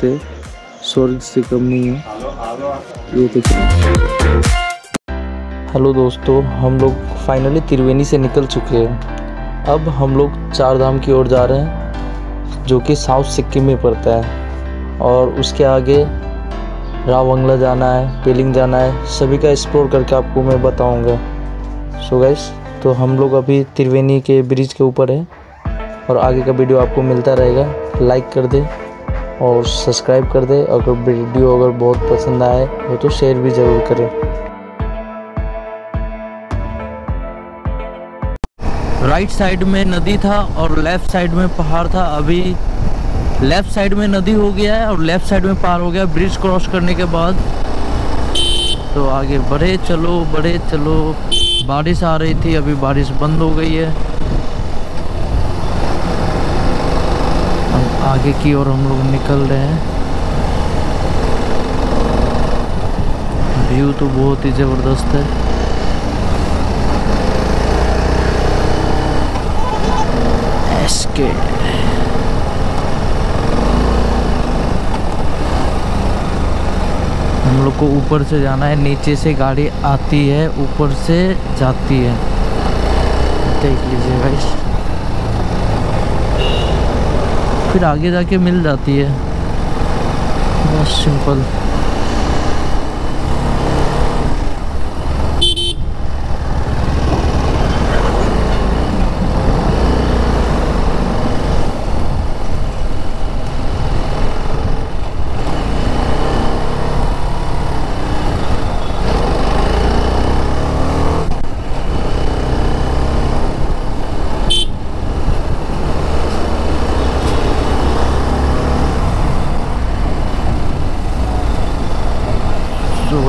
सकते स्वर्ग से कम नहीं है। ये देखिए हेलो दोस्तों, हम लोग फाइनली त्रिवेणी से निकल चुके हैं। अब हम लोग चार धाम की ओर जा रहे हैं, जो कि साउथ सिक्किम में पड़ता है। और उसके आगे रावंगला जाना है, पेलिंग जाना है, सभी का एक्सप्लोर करके आपको मैं बताऊँगा। सो so गाइस तो हम लोग अभी त्रिवेणी के ब्रिज के ऊपर है और आगे का वीडियो आपको मिलता रहेगा। लाइक कर दे। और सब्सक्राइब कर दे। अगर वीडियो अगर बहुत पसंद आए हो तो शेयर भी ज़रूर करें। राइट साइड में नदी था और लेफ़्ट साइड में पहाड़ था। अभी लेफ़्ट साइड में नदी हो गया है और लेफ़्ट साइड में पहाड़ हो गया। ब्रिज क्रॉस करने के बाद तो आगे बढ़े, चलो बढ़े, चलो। बारिश आ रही थी, अभी बारिश बंद हो गई है। आगे की ओर हम लोग निकल रहे हैं। व्यू तो बहुत ही ज़बरदस्त है। एसके हम लोग को ऊपर से जाना है, नीचे से गाड़ी आती है, ऊपर से जाती है। देख लीजिए गाइस फिर आगे जाके मिल जाती है। बहुत सिंपल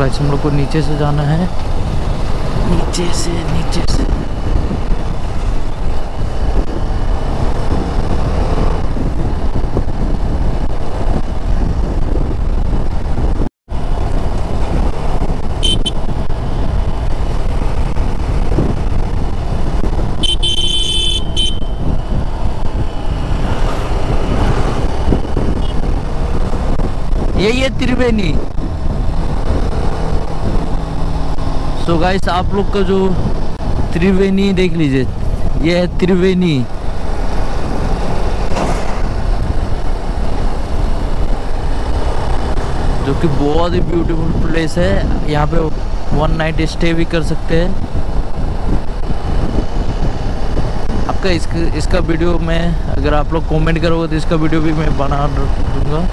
तो वैसे हम लोग को नीचे से जाना है। नीचे से नीचे से। यही है त्रिवेणी। सो गाइस आप लोग का जो त्रिवेणी, देख लीजिए, ये है त्रिवेणी। जो कि बहुत ही ब्यूटीफुल प्लेस है। यहाँ पे वन नाइट स्टे भी कर सकते हैं। आपका इसका इसका वीडियो मैं, अगर आप लोग कमेंट करोगे तो इसका वीडियो भी मैं बना दूँगा।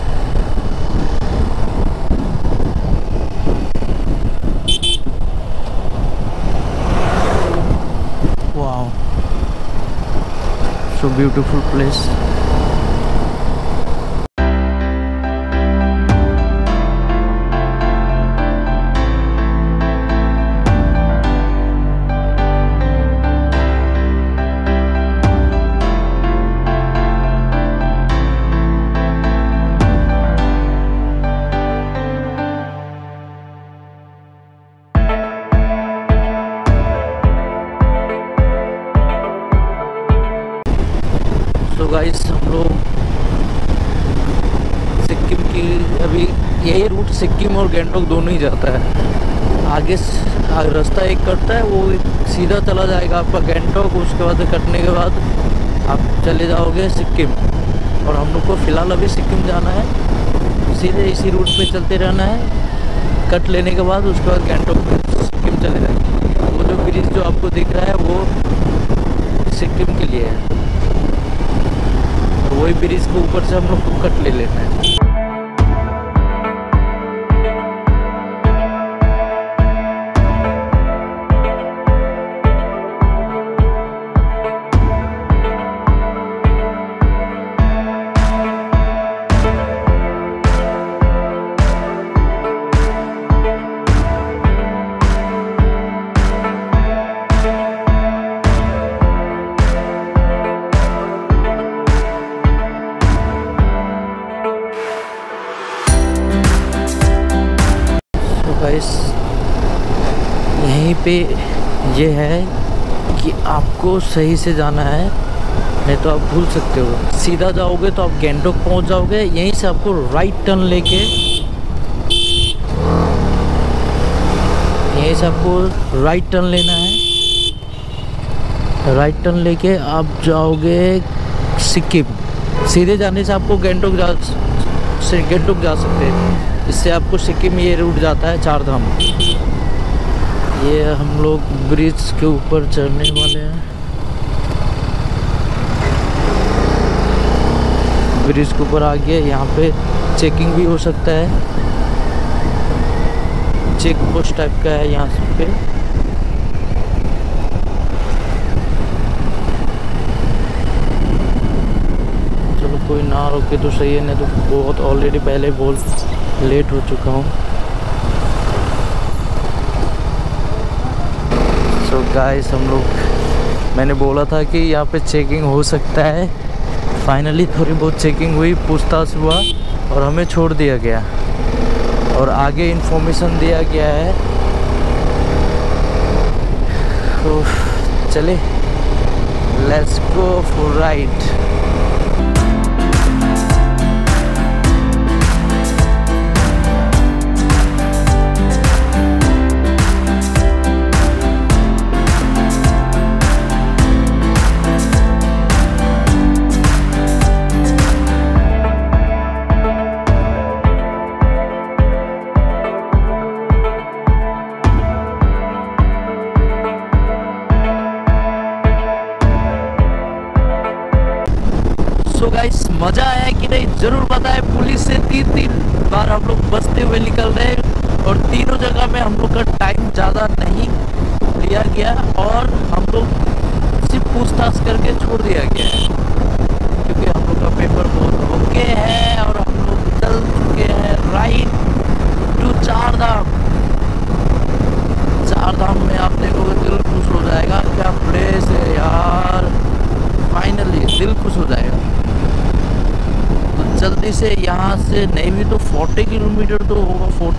Beautiful place तो गाइस हम लोग सिक्किम की अभी यही रूट सिक्किम और गैंगटॉक दोनों ही जाता है। आगे रास्ता एक कटता है, वो एक सीधा चला जाएगा आपका गैंगटॉक, उसके बाद कटने के बाद आप चले जाओगे सिक्किम। और हम लोग को फ़िलहाल अभी सिक्किम जाना है। सीधे इसी रूट पे चलते रहना है। कट लेने के बाद उसके बाद गैंगटॉक में सिक्किम चले जाएँगे। वो जो ब्रिज जो आपको दिख रहा है, वो सिक्किम के लिए है। वही ब्रिज के ऊपर से हम लोग को कट ले लेते है। सही से जाना है, नहीं तो आप भूल सकते हो। सीधा जाओगे तो आप गैंगटोक पहुँच जाओगे, यहीं से आपको राइट टर्न लेके, यहीं से आपको राइट टर्न लेना है। राइट टर्न लेके आप जाओगे सिक्किम। सीधे जाने से आपको गैंगटोक जा, से गैंगटोक जा सकते हैं। इससे आपको सिक्किम ये रूट जाता है चार धाम ये हम लोग ब्रिज के ऊपर चढ़ने वाले हैं। ब्रिज के ऊपर आ गया यहाँ पे चेकिंग भी हो सकता है। चेक पोस्ट टाइप का है यहाँ पे। चलो कोई ना रोके तो सही है, नहीं तो बहुत ऑलरेडी पहले बहुत लेट हो चुका हूँ। सो so गाइस हम लोग, मैंने बोला था कि यहाँ पे चेकिंग हो सकता है। फाइनली थोड़ी बहुत चेकिंग हुई, पूछताछ हुआ और हमें छोड़ दिया गया। और आगे इन्फॉर्मेशन दिया गया है। तो चले। लेट्स गो फॉर राइट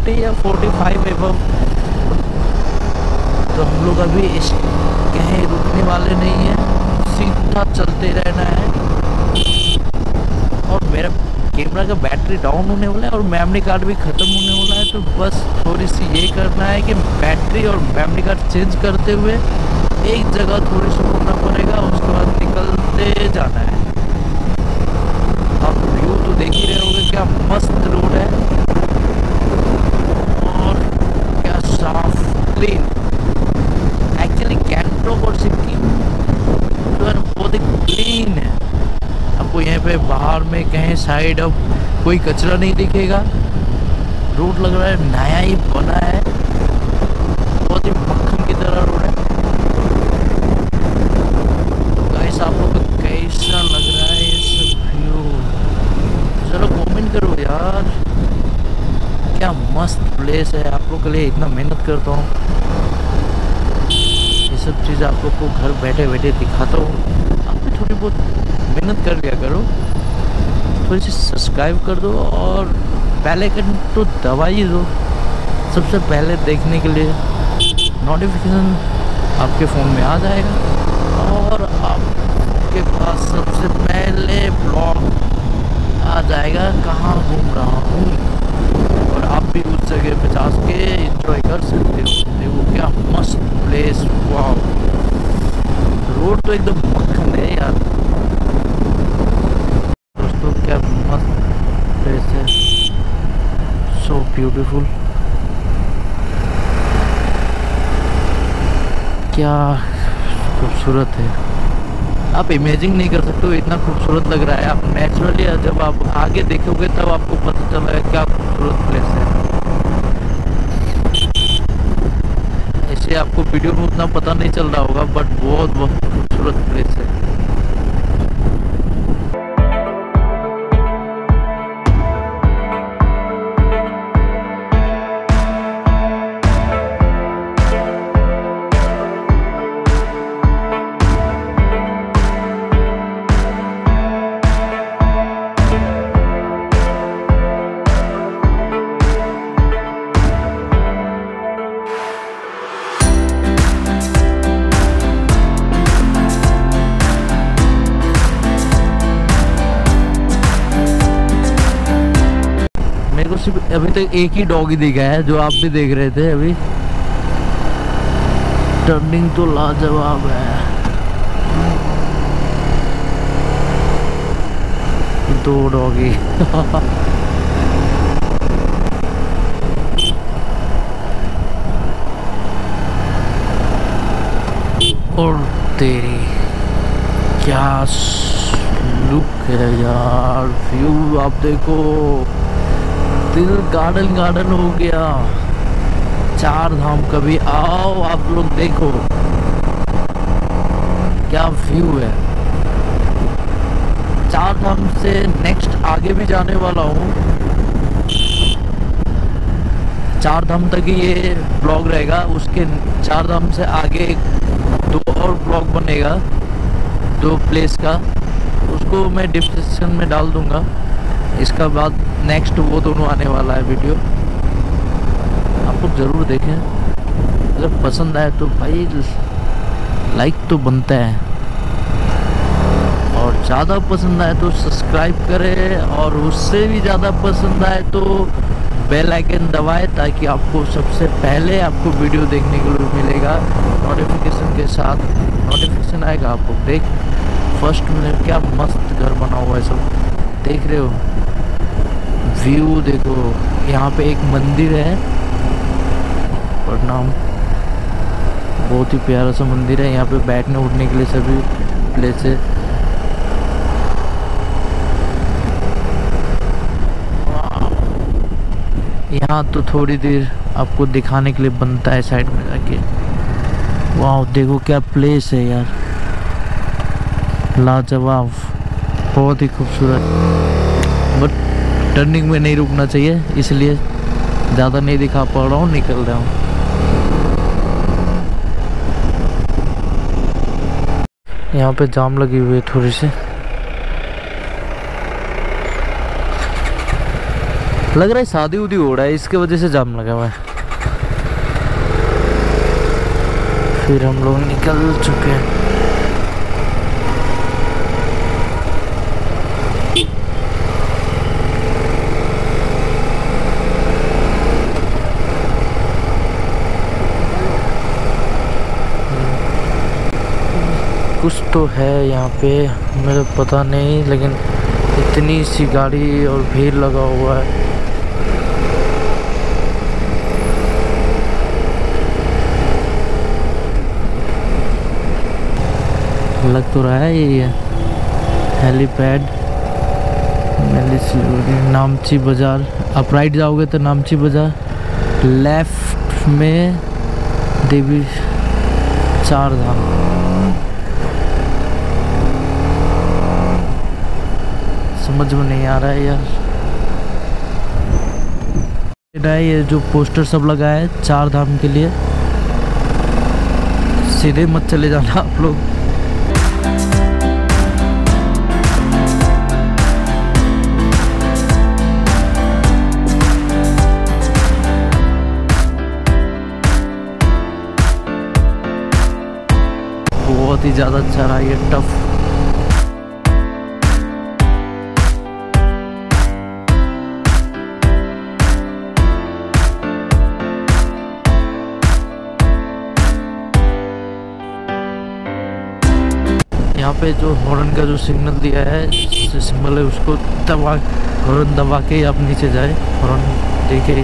40 या 45 एवं तो हम लोग अभी इस कहीं रुकने वाले नहीं हैं। सीधा चलते रहना है। और मेरा कैमरा का बैटरी डाउन होने वाला है और मेमोरी कार्ड भी ख़त्म होने वाला है। तो बस थोड़ी सी ये करना है कि बैटरी और मेमोरी कार्ड चेंज करते हुए एक जगह थोड़ी सी रुकना पड़ेगा, उसके बाद निकलते जाना है। आप व्यू तो देख ही रहे होंगे, क्या मस्त रोड है और क्या साफ़ क्लीन एक्चुअली गैंगटोक और सिक्किम जो है ना बहुत ही क्लीन है आपको यहाँ पे बाहर में कहीं साइड अब कोई कचरा नहीं दिखेगा। रोड लग रहा है, नया ही बना है। बहुत ही मक्खन की तरह रोड है। गाइस आप लोग कैसा लग रहा है सब व्यू चलो कमेंट करो यार। क्या मस्त प्लेस है। आप लोग के लिए इतना मेहनत करता हूँ। ये सब चीज़ आप लोग को घर बैठे बैठे दिखाता हूँ। आप भी थोड़ी बहुत मेहनत कर लिया करो। थोड़ी सी सब्सक्राइब कर दो और पहले कर तो दबा ही दो। सबसे पहले देखने के लिए नोटिफिकेशन आपके फ़ोन में आ जाएगा और आपके पास सबसे पहले ब्लॉग आ जाएगा, कहाँ घूम रहा हूँ। और आप भी उस जगह पे जा के इंजॉय कर सकते हो। देखो क्या मस्त प्लेस वाह रोड तो एकदम मक्खन है यार दोस्तों क्या मस्त प्लेस है सो ब्यूटीफुल क्या खूबसूरत है। आप इमेजिंग नहीं कर सकते हो, इतना खूबसूरत लग रहा है। आप नेचुरली जब आप आगे देखोगे तब आपको पता चलेगा क्या खूबसूरत प्लेस है। ऐसे आपको वीडियो में उतना पता नहीं चल रहा होगा बट बहुत बहुत खूबसूरत प्लेस है। एक ही डॉग ही दिखा है, जो आप भी देख रहे थे अभी। टर्निंग तो लाजवाब है। दो डॉगी और तेरी क्या लुक है यार व्यू आप देखो। दिल गार्डन गार्डन हो गया। चार धाम कभी आओ, आप लोग देखो। क्या व्यू है? चार धाम से नेक्स्ट आगे भी जाने वाला हूँ। चार धाम तक ही ये ब्लॉग रहेगा। उसके चार धाम से आगे दो और ब्लॉग बनेगा, दो प्लेस का। उसको मैं डिस्क्रिप्शन में डाल दूँगा। इसका बाद नेक्स्ट वो दोनों आने वाला है वीडियो आप लोग ज़रूर देखें। अगर पसंद आए तो भाई लाइक तो बनता है। और ज़्यादा पसंद आए तो सब्सक्राइब करें और उससे भी ज़्यादा पसंद आए तो बेल आइकन दबाए ताकि आपको सबसे पहले आपको वीडियो देखने के लिए मिलेगा। नोटिफिकेशन के साथ नोटिफिकेशन आएगा आपको। देख फ़र्स्ट में क्या मस्त घर बना हुआ है सब। देख रहे हो? व्यू देखो। यहाँ पे एक मंदिर है। प्रणाम बहुत ही प्यारा सा मंदिर है। यहाँ पे बैठने उठने के लिए सभी प्लेस है। यहाँ तो थोड़ी देर आपको दिखाने के लिए बनता है साइड में जाके। वाह, देखो क्या प्लेस है यार। लाजवाब। बहुत ही खूबसूरत। बट टर्निंग में नहीं रुकना चाहिए, इसलिए ज़्यादा नहीं दिखा पा रहा हूँ, निकल रहा हूँ। यहाँ पे जाम लगी हुई है थोड़ी सी। लग रहा है शादी उदी हो रहा है, इसके वजह से जाम लगा हुआ है। फिर हम लोग निकल चुके हैं। कुछ तो है यहाँ पे, मेरे पता नहीं, लेकिन इतनी सी गाड़ी और भीड़ लगा हुआ है। लग तो रहा है ये हेलीपैड नामची बाज़ार। आप राइट जाओगे तो नामची बाज़ार। लेफ़्ट में देवी चार धाम समझ में नहीं आ रहा है यार। ये जो पोस्टर सब लगा है चार धाम के लिए, सीधे मत चले जाना आप लोग। बहुत ही ज़्यादा अच्छा रहा ये टफ। पे जो हॉर्न का जो सिग्नल दिया है सिंबल है, उसको दबा हॉर्न दबा के आप नीचे जाए हॉर्न दे के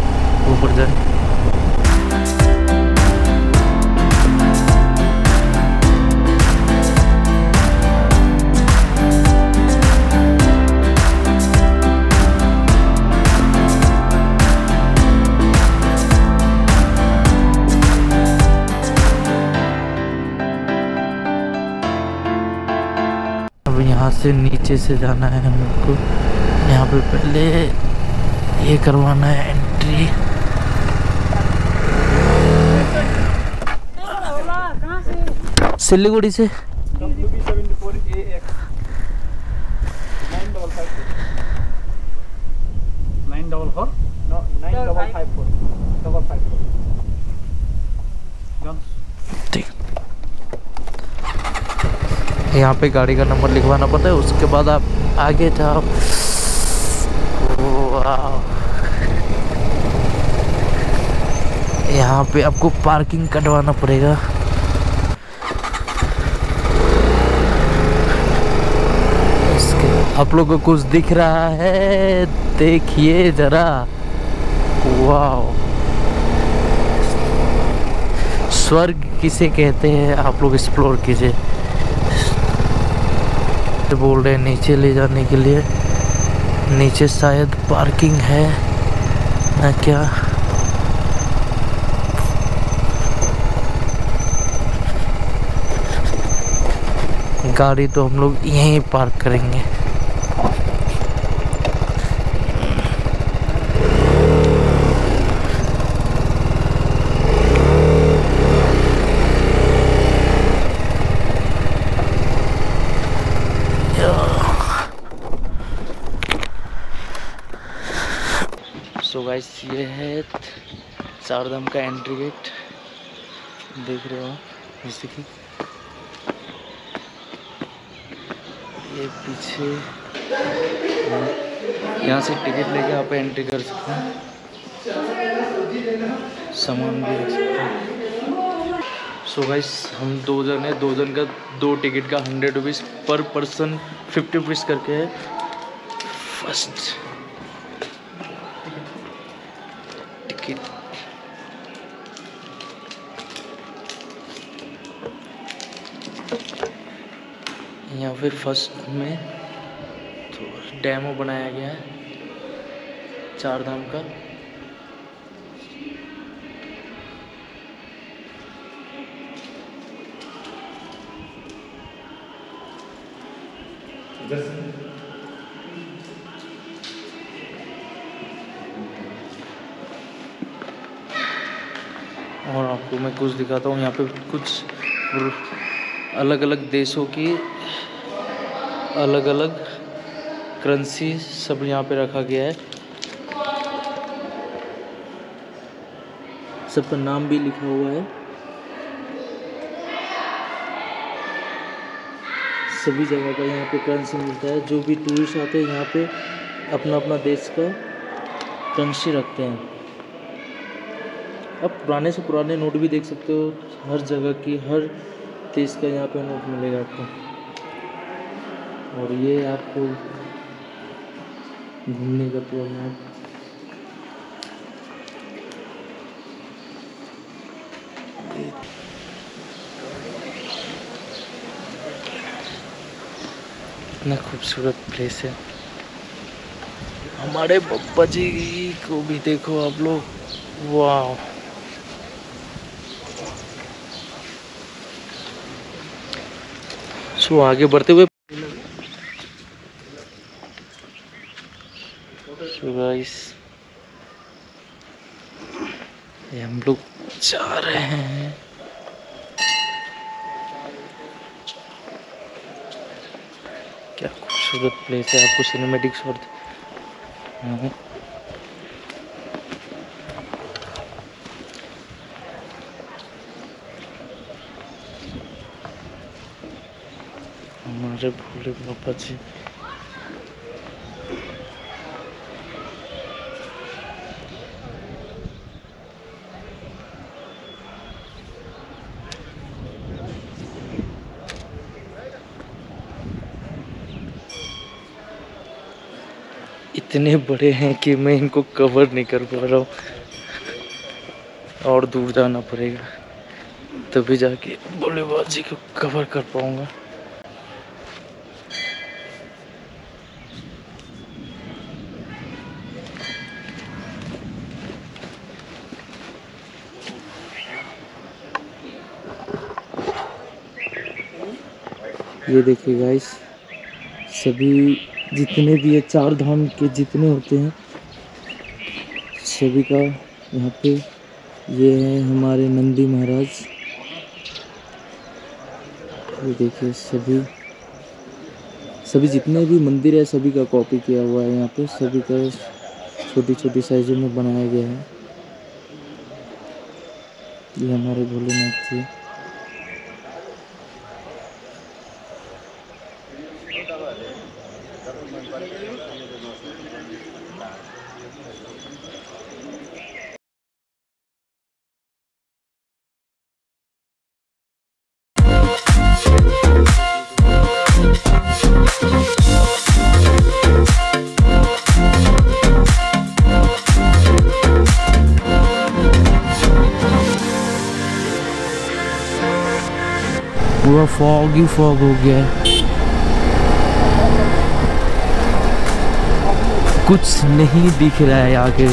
ऊपर जाए। से नीचे से जाना है हमको। यहाँ पे पहले ये करवाना है एंट्री सिलीगुड़ी से। Nine double four? No, nine double five यहाँ पे गाड़ी का नंबर लिखवाना पड़ता है, उसके बाद आप आगे जाओ। यहाँ पे आपको पार्किंग कटवाना पड़ेगा। आप लोग को कुछ दिख रहा है? देखिए जरा। वाह स्वर्ग किसे कहते हैं? आप लोग एक्सप्लोर कीजिए। बोल रहे हैं नीचे ले जाने के लिए। नीचे शायद पार्किंग है। ना क्या? गाड़ी तो हम लोग यहीं पार्क करेंगे सो गाइस ये है चारधाम का एंट्री गेट देख रहे हो जैसे कि ये पीछे, यहाँ से टिकट लेके आप एंट्री कर सकते हैं। सामान भी रख सकते हैं। सो गाइस हम दो जन है, दो जन का, दो टिकट का hundred rupees per person fifty rupees करके है। फ़र्स्ट पे फ़र्स्ट में तो डेमो बनाया गया है चार धाम का। और आपको मैं कुछ दिखाता हूँ, यहाँ पे कुछ अलग अलग देशों की अलग अलग करेंसी सब यहाँ पे रखा गया है। सबका नाम भी लिखा हुआ है। सभी जगह का यहाँ पे करेंसी मिलता है। जो भी टूरिस्ट आते हैं यहाँ पे अपना अपना देश का करेंसी रखते हैं। अब पुराने से पुराने नोट भी देख सकते हो। हर जगह की, हर देश का यहाँ पे नोट मिलेगा आपको। और ये आपको घूमने का पूरा मैप। इतना खूबसूरत प्लेस है। हमारे पप्पा जी को भी देखो आप लोग। वाह सो आगे बढ़ते हुए सो गाइस ये हम लोग जा रहे हैं। क्या खूबसूरत प्लेस है आपको सिनेमेटिक हम्म। हमारे भोले बाबा जी। इतने बड़े हैं कि मैं इनको कवर नहीं कर पा रहा हूँ। और दूर जाना पड़ेगा। तभी जाके भोले जी को कवर कर पाऊँगा। ये देखिए गाइस सभी जितने भी ये चार धाम के जितने होते हैं सभी का यहाँ पे ये है हमारे नंदी महाराज। ये देखिए सभी सभी जितने भी मंदिर है, सभी का कॉपी किया हुआ है यहाँ पे। सभी का छोटी छोटी साइजों में बनाया गया है। ये हमारे भोलेनाथ जी। पूरा फॉग ही फॉग हो गया है कुछ नहीं दिख रहा है आगे।